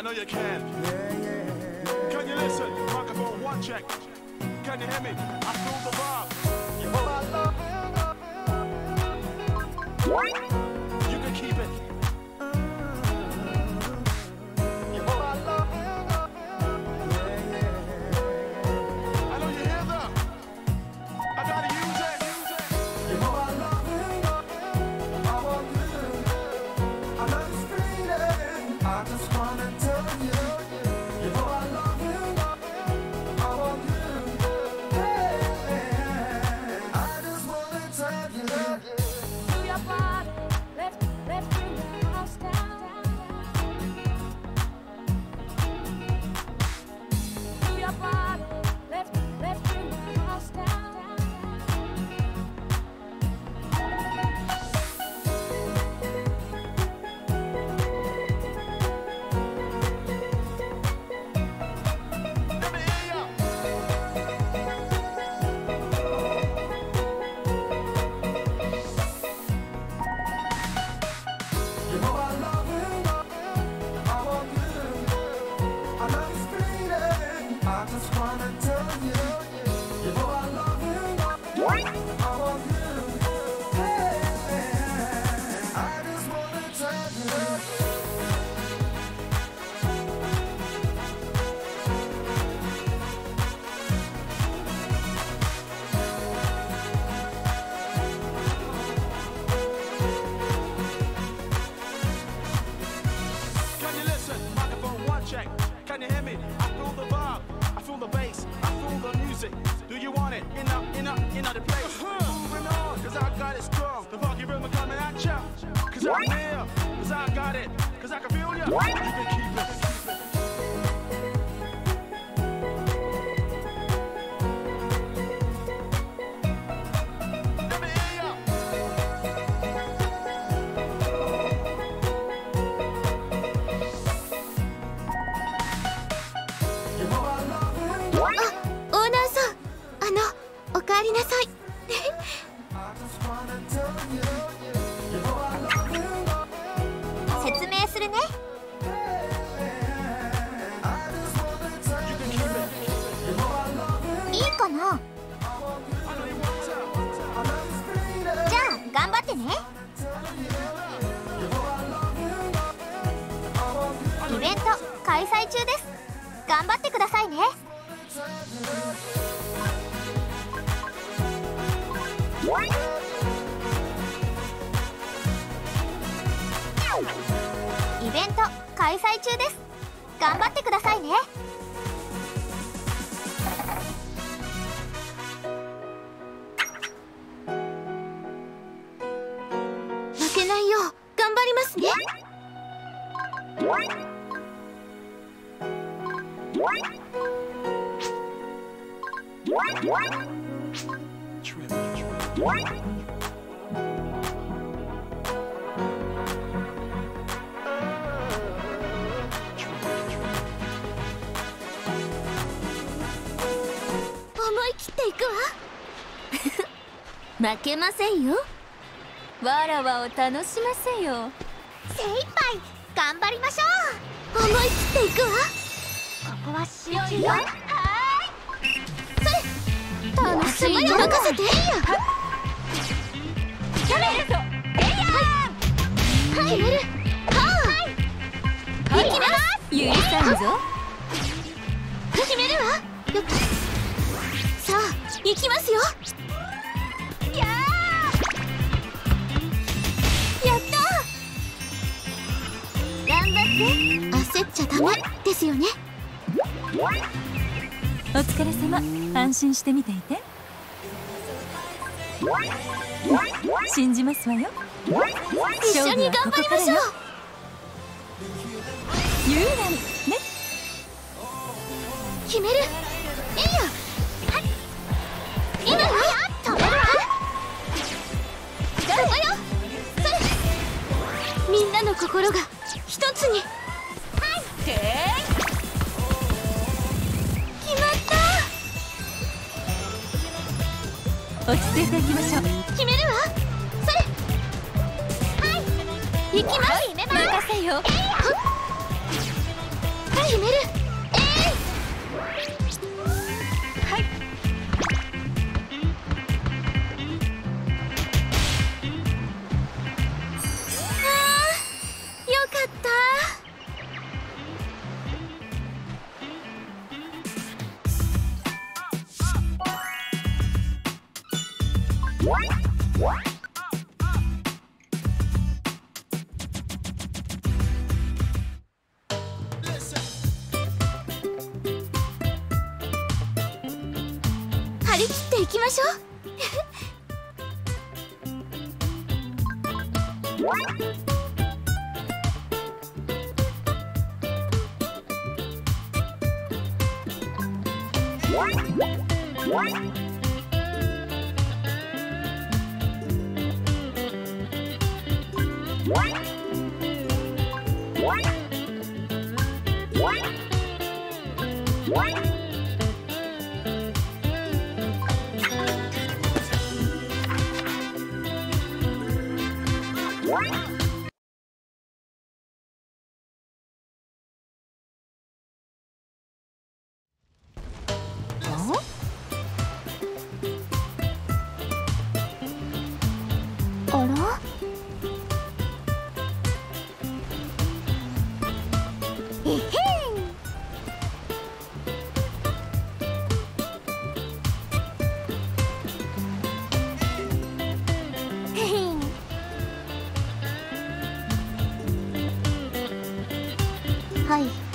I know you can. Can you listen? Microphone one check. Can you hear me? I feel the vibe. You can 中です。頑張ってくださいね。楽しませよ。精一杯頑張りましょう。思い切っていくわ。ここは集中よ。はーい。それ楽しいよ任せて。キャメルとエイヤー。はい。決めるはあい。きます許さんぞ決めるわよっさあ行きますよ焦っちゃダメですよね。お疲れ様。安心して見ていて。信じますわよ。一緒に頑張りましょう。ね。決める。いいや今よ止めるわ。頑張よみんなの心が。一に。はい決まった。落ち着いていきましょう。決めるわ。それ。はい。行きます。任せよ。決める。張り切っていきましょう What? はい。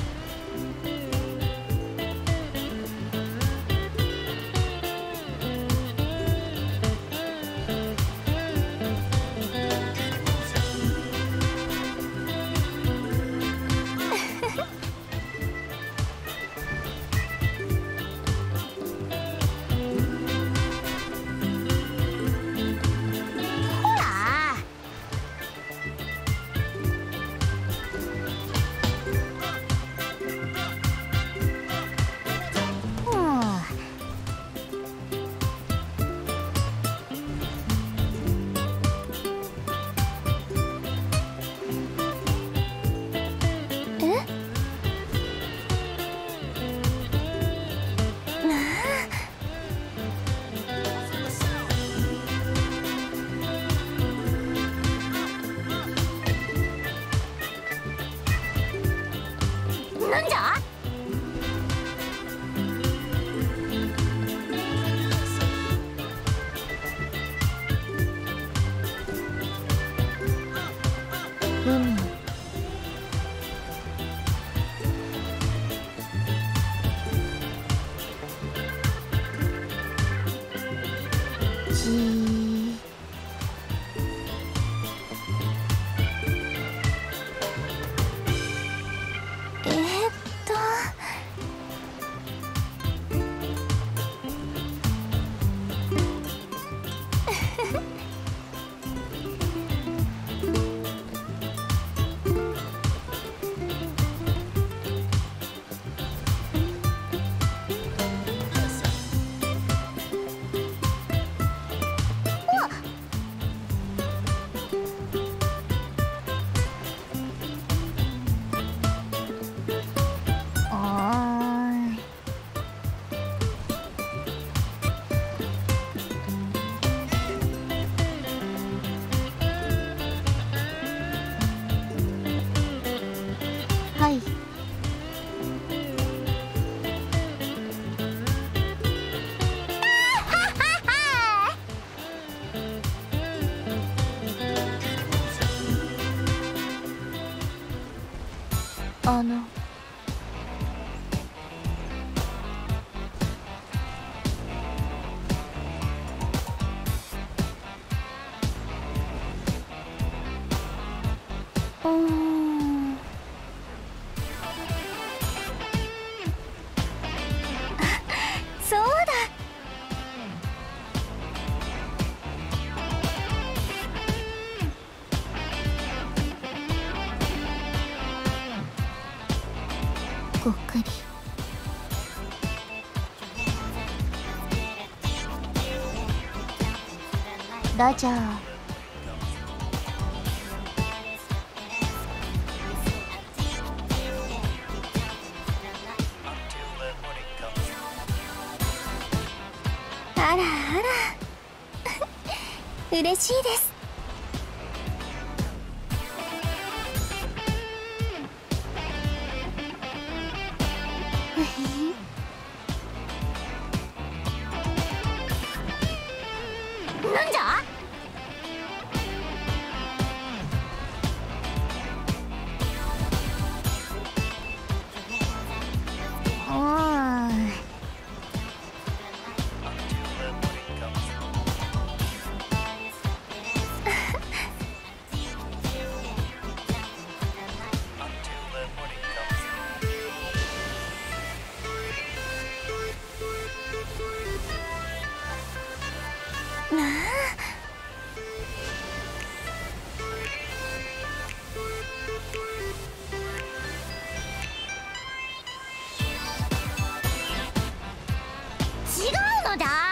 Mm. どうぞ。あらあら。嬉しいです。だ？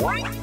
ど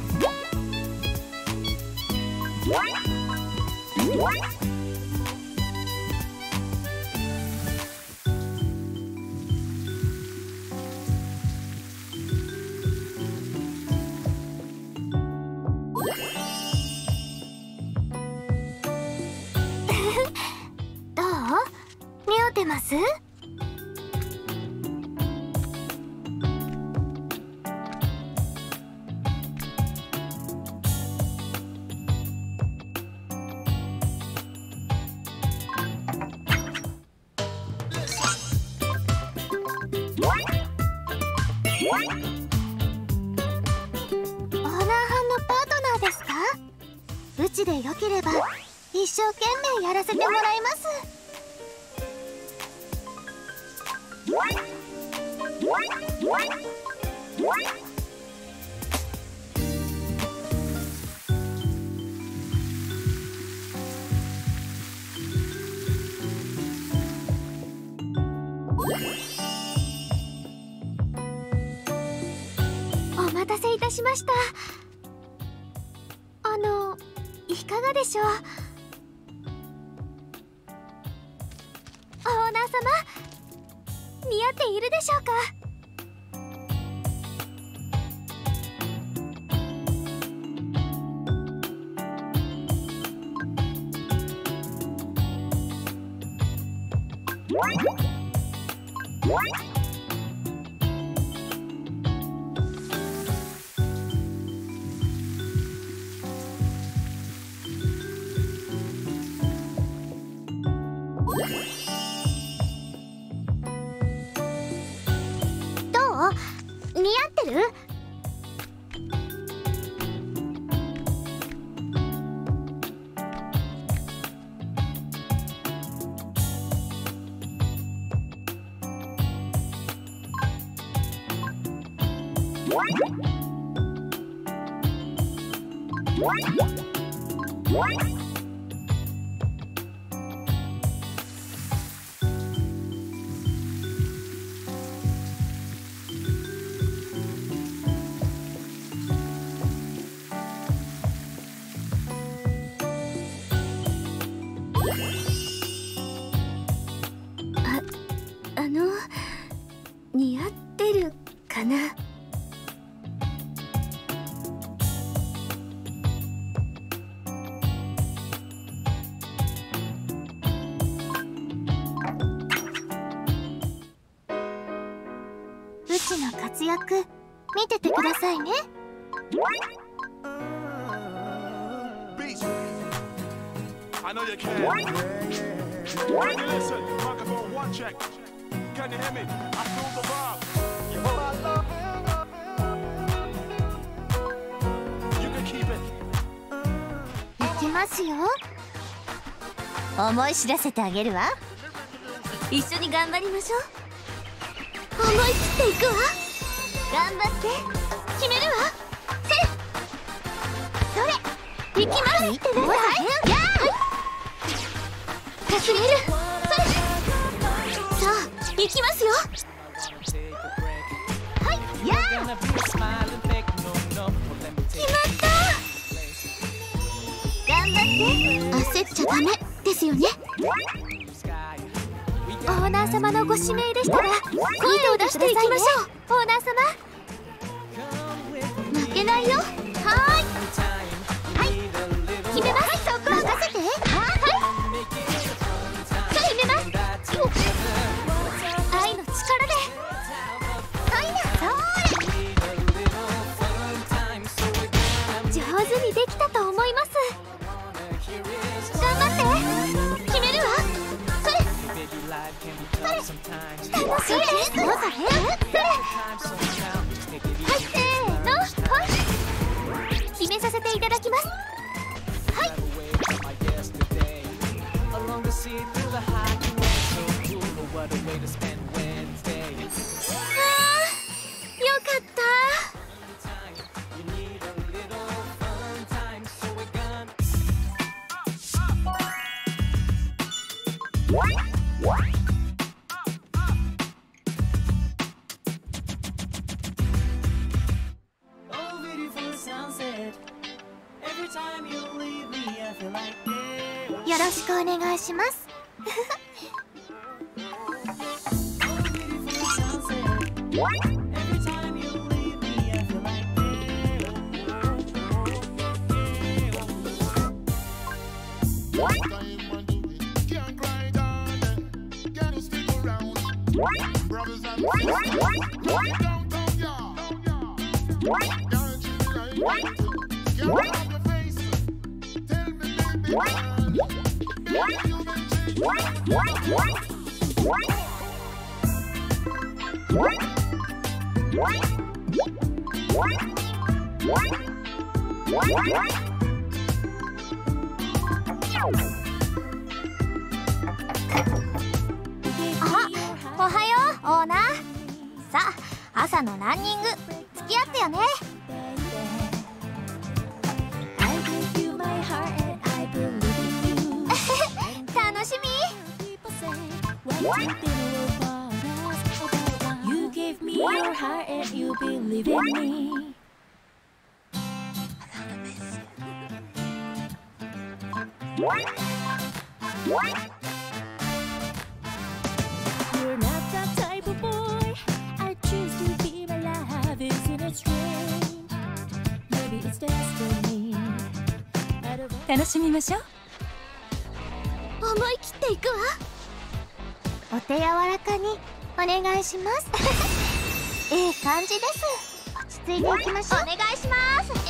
ました。あのいかがでしょう？オーナー様似合っているでしょうか？What? の似合っ思い知らせてあげるわ。一緒に頑張りましょう。思い切っていくわ。頑張って。決めるわ。せ。それ。行きます見てなさい。やー。れる。それ。さあ行きますよ様のご指名でしたら声を出していきましょう。オーナー様。負けないよ。はーいはい。で Brothers and sisters, down, down, y'all. Guarantee me I ain't Get out your face. Tell me, baby, man. If you been changed, what? What? What? What? What? 朝のランニング。付き合ってよね。楽しみ。楽しみましょう。思い切っていくわ。お手柔らかにお願いします。い い感じです。落ち着いていきましょう。お願いします。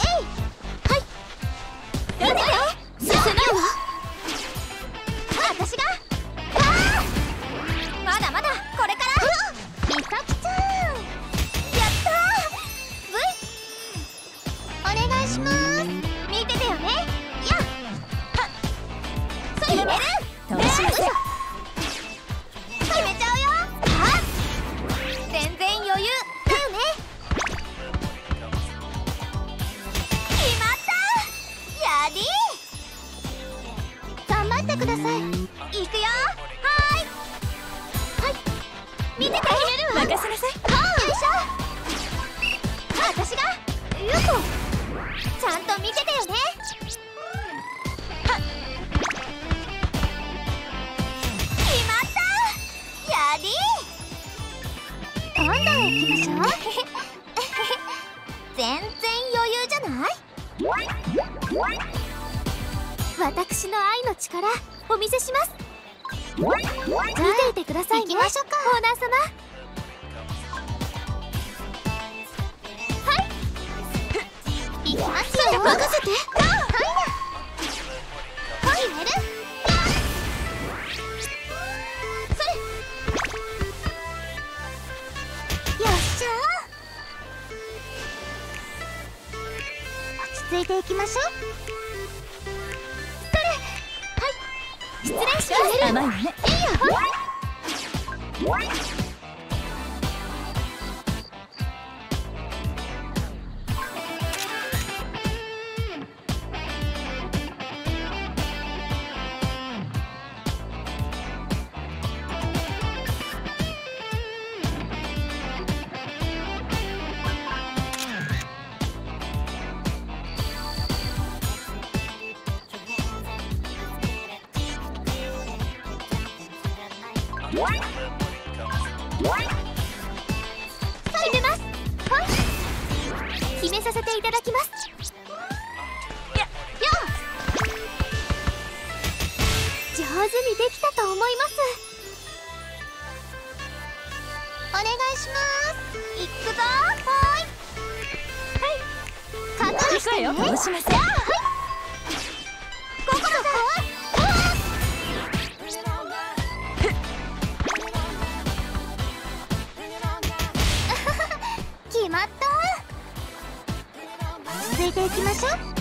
続いていきましょう。それ。はい。失礼します。甘いね。いいよ。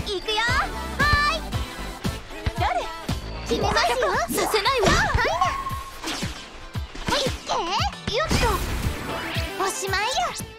行くよ。はい。誰決めますよ。させないわ。はい。なはいっけ、よっと。おしまいよ。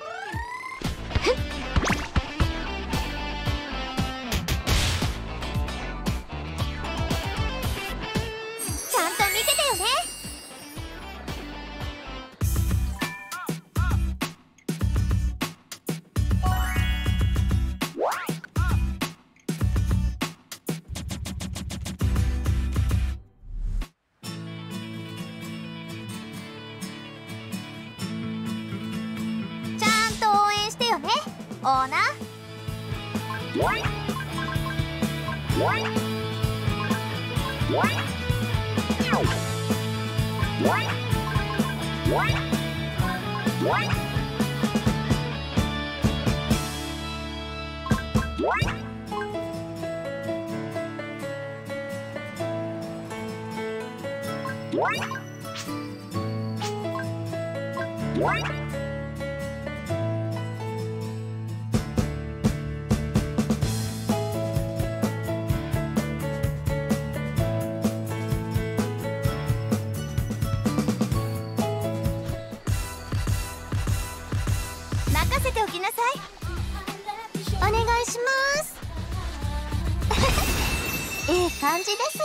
任せておきなさい。お願いします。い い感じです。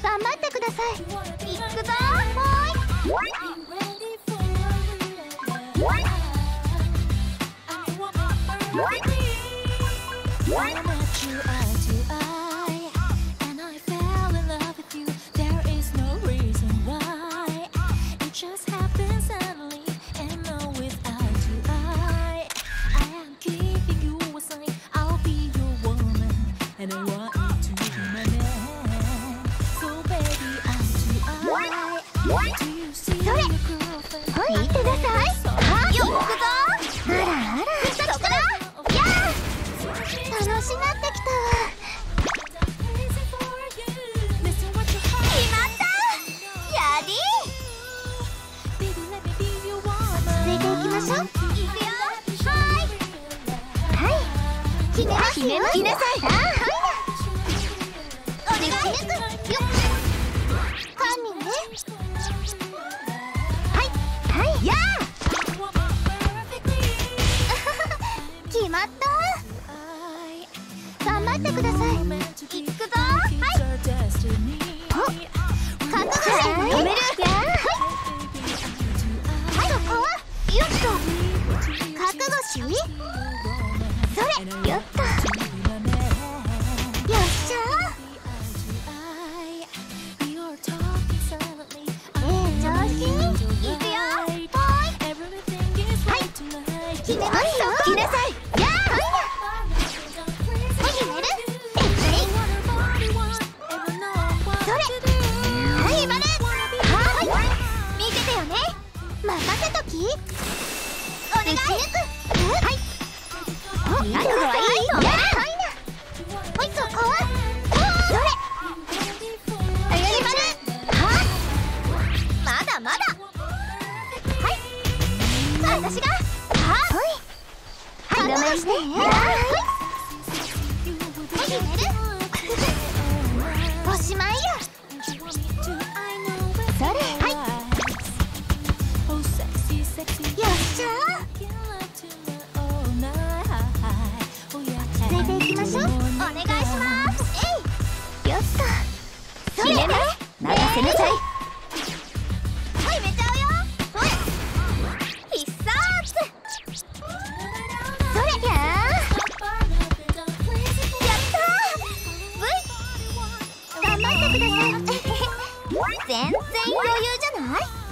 頑張ってください。行くぞはい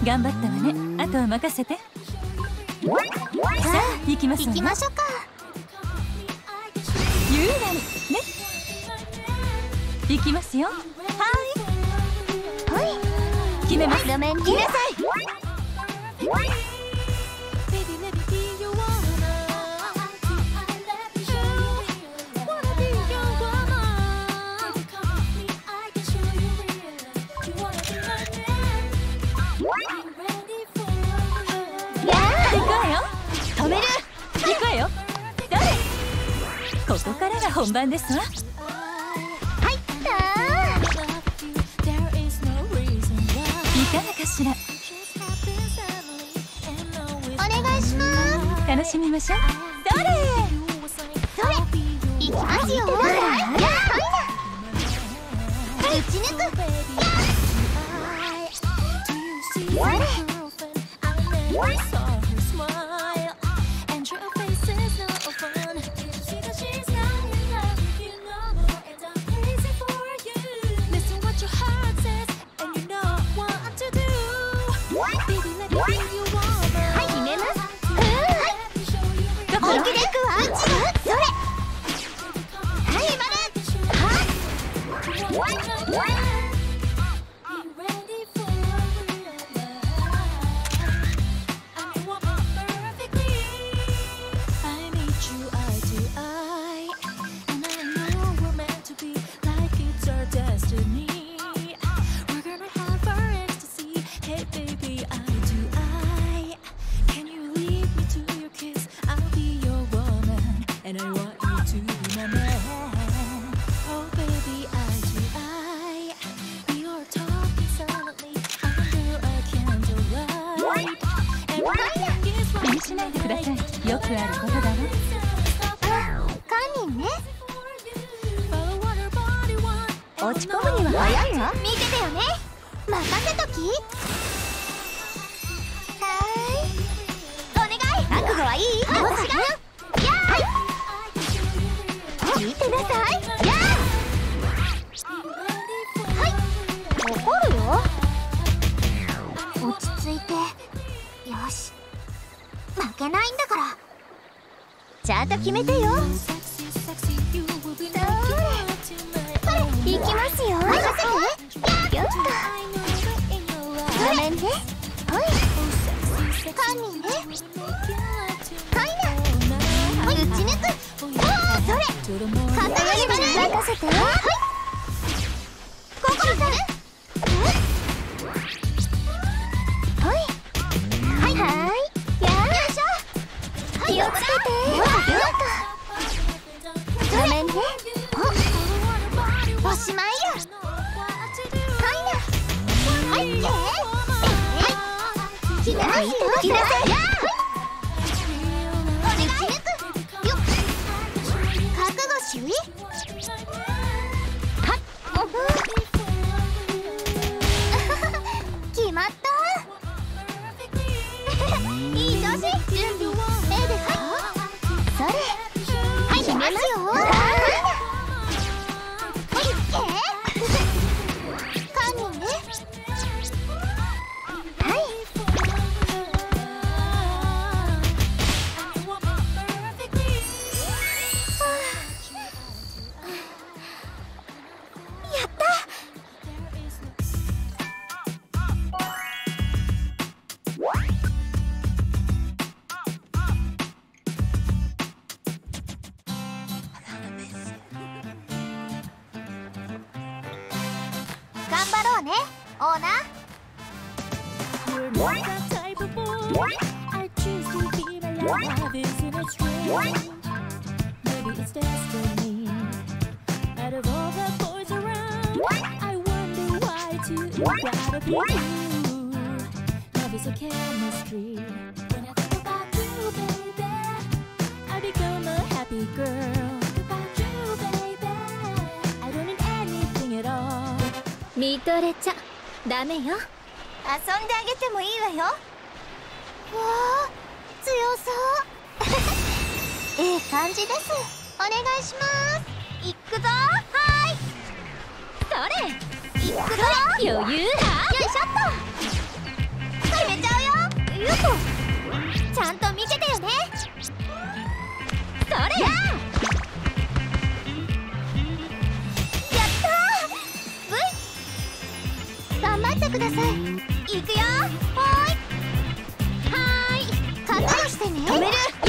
頑張ったわね。あとは任せて。さあ行きましょう行きましょうか。優雅にね。行きますよ。はい。はい。決めます。決めなさい。本番ですわ。入ったいかがかしら？お願いします。楽しみましょう。れ？れ？きますよ。負けないんだから。ちゃんと決めてよ。行きますよ。任せてよっとごめんね。ほい。打ち抜く。おおそれ。肩がら任せて。はい。て。ごめんね。おおしまいよ。はい、はい、ひなさい。ような You're not that type of boy I choose to be my life isn't it strange Maybe it's destiny Out of all the boys around I wonder why to gotta be you Love is a chemistry When I think about you baby I become a happy girl 見とれちゃダメよ。遊んであげてもいいわよ。わあ強そう。い い感じです。お願いします。行くぞ。はい。それ。いくぞ。余裕はよいしょっと。決めちゃうよ。よっとちゃんと見ててよね。てください。行くよ。はい。はい。覚悟してね。止める。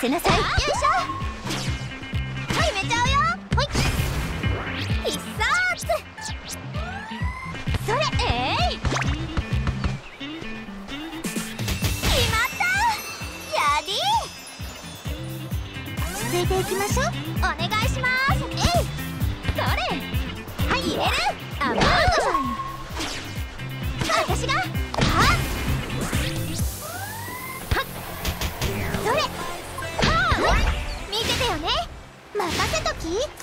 せなさい。よいしょ。はい。めちゃうよほい必殺それえい、ー、決まった。やり。いていきましょう。お願いします。えい。それ？はいる。Kiki?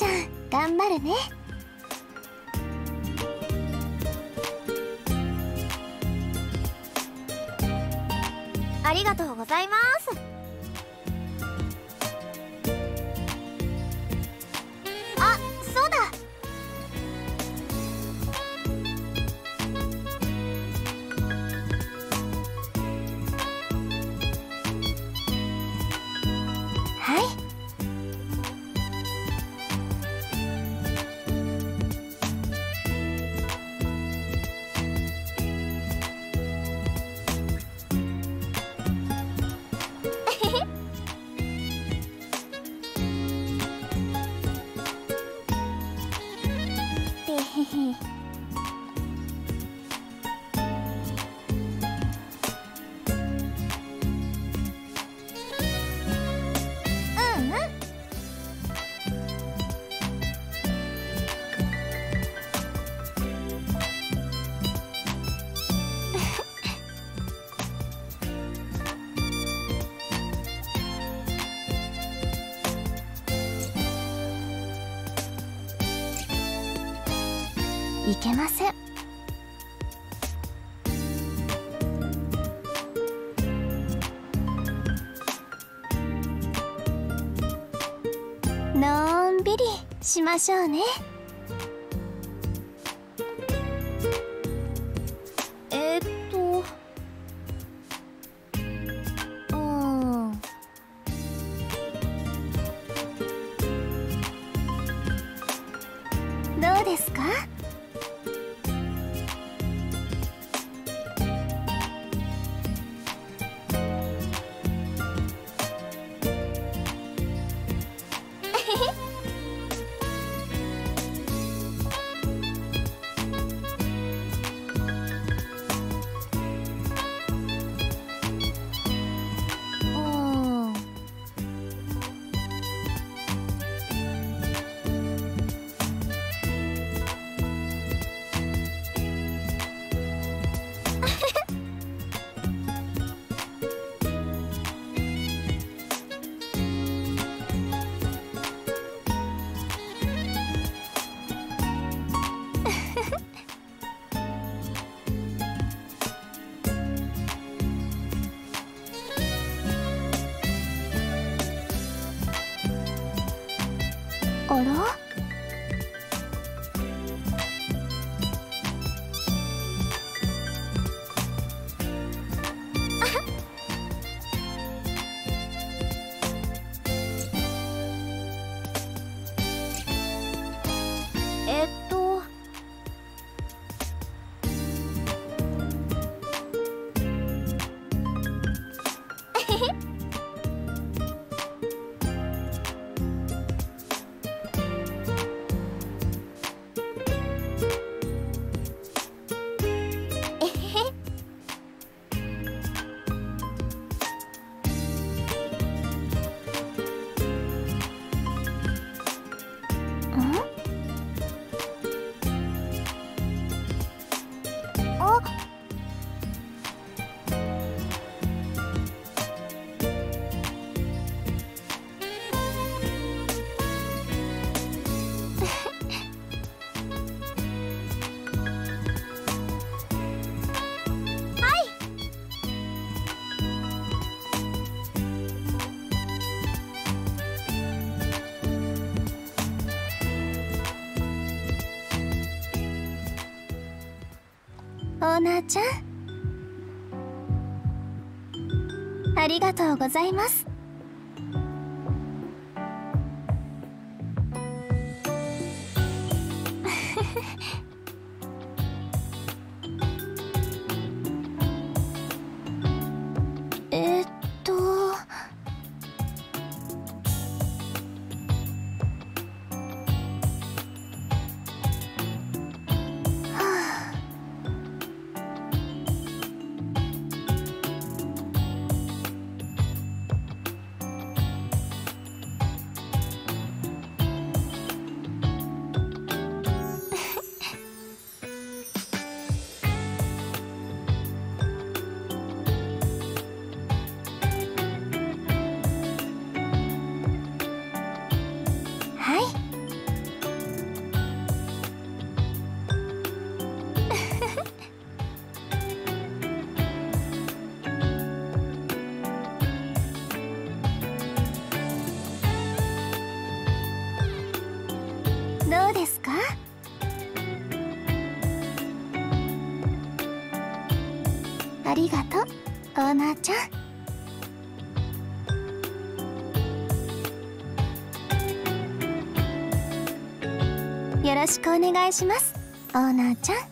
ちゃん頑張るね。ませんのんびりしましょうね。ちゃん。ありがとうございます。オーナーちゃん。よろしくお願いしますオーナーちゃん「